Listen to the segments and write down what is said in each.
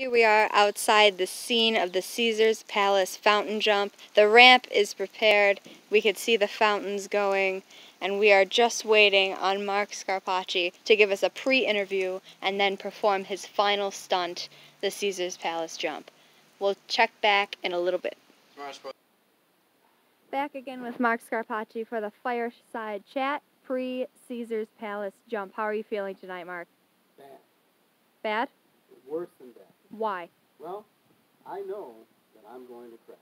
Here we are outside the scene of the Caesars Palace fountain jump. The ramp is prepared. We could see the fountains going, and we are just waiting on Mark Scarpacci to give us a pre-interview and then perform his final stunt, the Caesars Palace jump. We'll check back in a little bit. Back again with Mark Scarpacci for the fireside chat pre-Caesars Palace jump. How are you feeling tonight, Mark? Bad. Bad? Worse than. Why? Well, I know that I'm going to crash.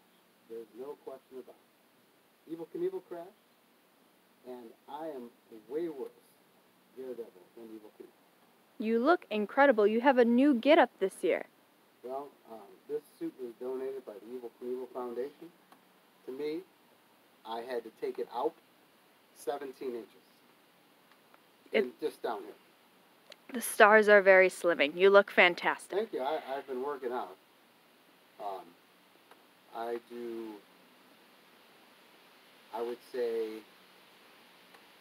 There's no question about it. Evel Knievel crashed, and I am way worse Daredevil than Evel Knievel. You look incredible. You have a new get-up this year. Well, um, this suit was donated by the Evel Knievel Foundation. To me, I had to take it out 17 inches. It- And just down here. The stars are very slimming. You look fantastic. Thank you. I, I've been working out. Um, I do, I would say,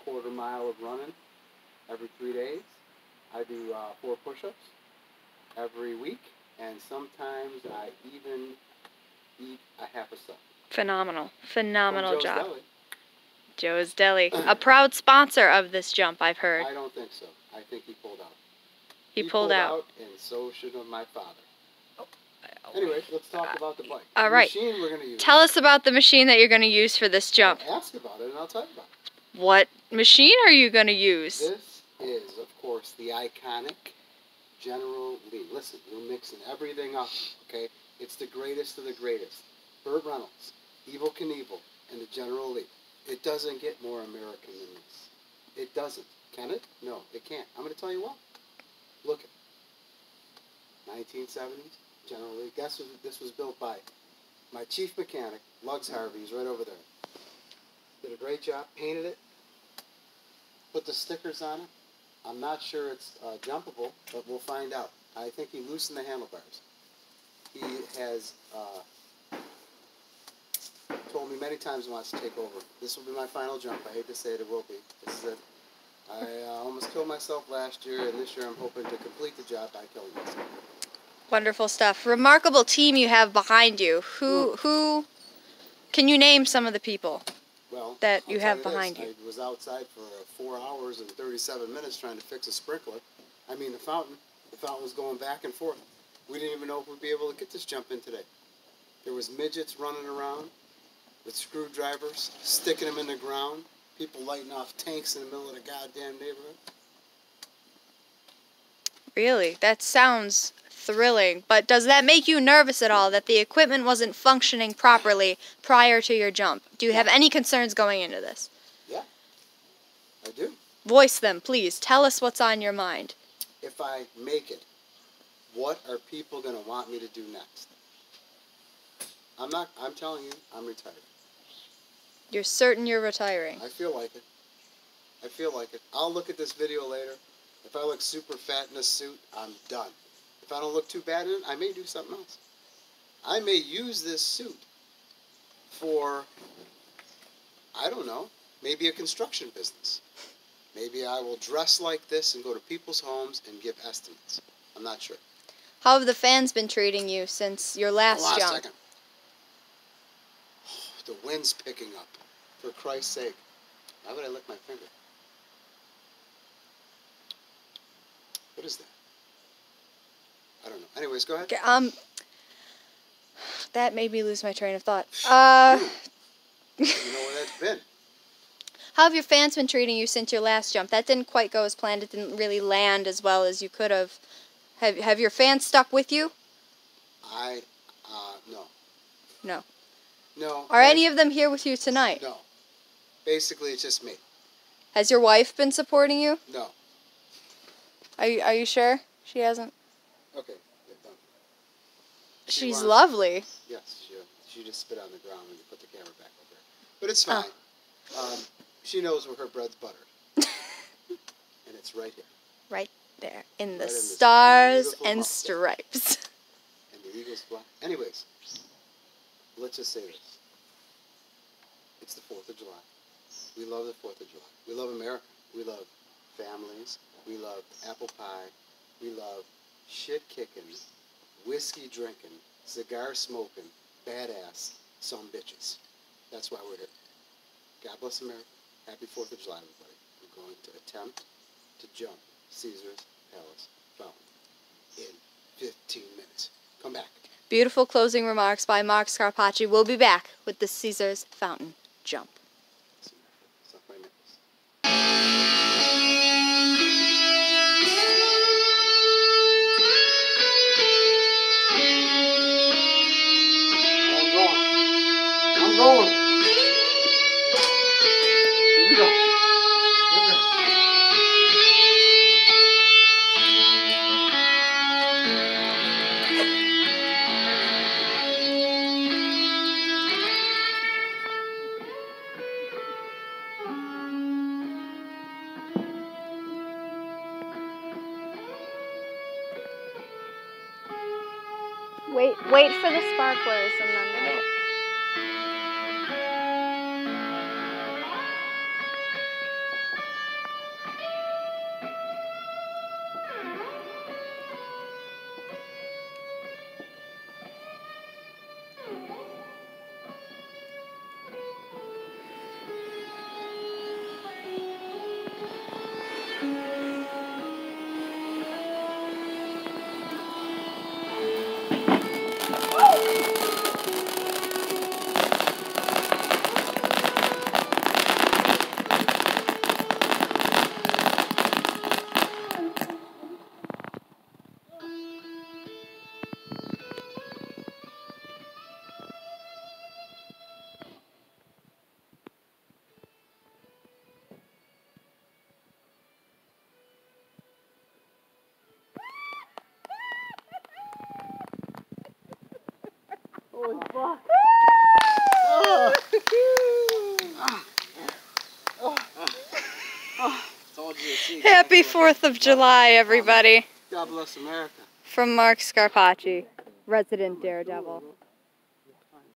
quarter mile of running every three days. I do uh, four push-ups every week, and sometimes I even eat a half a sub. Phenomenal. Phenomenal Joe's job. Deli. Joe's Deli. A proud sponsor of this jump, I've heard. I don't think so. I think he He pulled out. and so should have my father. Oh. Anyway, let's talk uh, about the bike. All the right. Machine we're to use. Tell us about the machine that you're going to use for this jump. I'll Ask about it, and I'll tell you about it. What machine are you going to use? This is, of course, the iconic General Lee. Listen, we're mixing everything up, okay? It's the greatest of the greatest. Burt Reynolds, Evel Knievel, and the General Lee. It doesn't get more American than this. It doesn't. Can it? No, it can't. I'm going to tell you why. Look at 1970s, General Lee. Guess who this was built by? My chief mechanic, Lugs Harvey, is right over there. Did a great job, painted it, put the stickers on it. I'm not sure it's uh, jumpable, but we'll find out. I think he loosened the handlebars. He has uh, told me many times he wants to take over. This will be my final jump. I hate to say it, it will be. This is it. I uh, almost killed myself last year, and this year I'm hoping to complete the job by killing myself. Wonderful stuff. Remarkable team you have behind you. Who who can you name some of the people? Well, That you have this, behind you. I was outside for four hours and 37 minutes trying to fix a sprinkler. I mean, the fountain. The fountain was going back and forth. We didn't even know if we'd be able to get this jump in today. There was midgets running around with screwdrivers, sticking them in the ground. People lighting off tanks in the middle of the goddamn neighborhood. Really? That sounds thrilling. But does that make you nervous at all that the equipment wasn't functioning properly prior to your jump? Do you have any concerns going into this? Yeah, I do. Voice them, please. Tell us what's on your mind. If I make it, what are people going to want me to do next? I'm not. I'm telling you, I'm retired. You're certain you're retiring. I feel like it. I feel like it. I'll look at this video later. If I look super fat in a suit, I'm done. If I don't look too bad in it, I may do something else. I may use this suit for, I don't know, maybe a construction business. Maybe I will dress like this and go to people's homes and give estimates. I'm not sure. How have the fans been treating you since your last a jump? second. The wind's picking up. For Christ's sake. Why would I lick my finger? What is that? I don't know. Anyways, go ahead. Okay, Um, that made me lose my train of thought. Uh, You know where that's been. how have your fans been treating you since your last jump? That didn't quite go as planned. It didn't really land as well as you could have. Have Have your fans stuck with you? I, uh, no. No. No. Are I- any of them here with you tonight? No. Basically, it's just me. Has your wife been supporting you? No. Are you Are you sure she hasn't? Okay. She She's lovely. Yes, she, she just spit on the ground and you put the camera back over her. But it's Oh. fine. Um, she knows where her bread's buttered. and it's right here. Right there, in the Right stars beautiful and stripes. and the eagles fly. Anyways, let's just say this. It's the 4th of July. We love the 4th of July. We love America. We love families. We love apple pie. We love shit kicking whiskey drinking, cigar smoking, badass some bitches. That's why we're here. God bless America. Happy 4th of July, everybody. We're going to attempt to jump Caesar's Palace Fountain in 15 minutes. Beautiful closing remarks by Mark Scarpacci. We'll be back with the Caesars Fountain Jump. Wait, wait for the sparklers and then. Told you it's easy. Happy 4th of July, everybody. God bless America. From Mark Scarpacci, resident daredevil.